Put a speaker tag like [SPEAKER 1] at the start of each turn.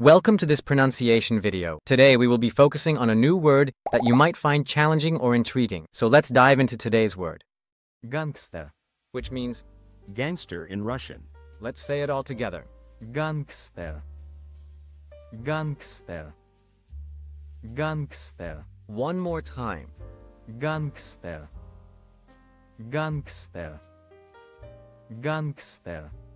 [SPEAKER 1] Welcome to this pronunciation video. Today we will be focusing on a new word that you might find challenging or intriguing. So let's dive into today's word. Gangster, which means,
[SPEAKER 2] Gangster in Russian.
[SPEAKER 1] let's say it all together. Gangster. Gangster. Gangster. One more time. Gangster. Gangster. Gangster.